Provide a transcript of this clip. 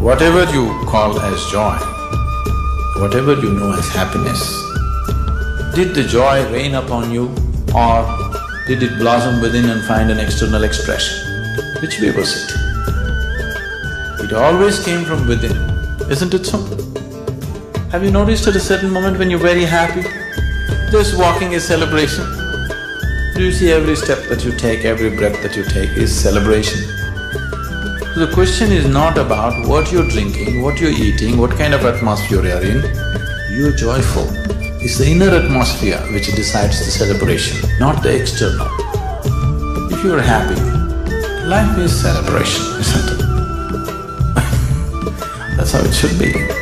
Whatever you call as joy, whatever you know as happiness, did the joy rain upon you or did it blossom within and find an external expression? Which way was it? It always came from within, isn't it so? Have you noticed at a certain moment when you're very happy, just walking is celebration? Do you see every step that you take, every breath that you take is celebration? The question is not about what you're drinking, what you're eating, what kind of atmosphere you're in. You're joyful. It's the inner atmosphere which decides the celebration, not the external. If you're happy, life is celebration, isn't it? That's how it should be.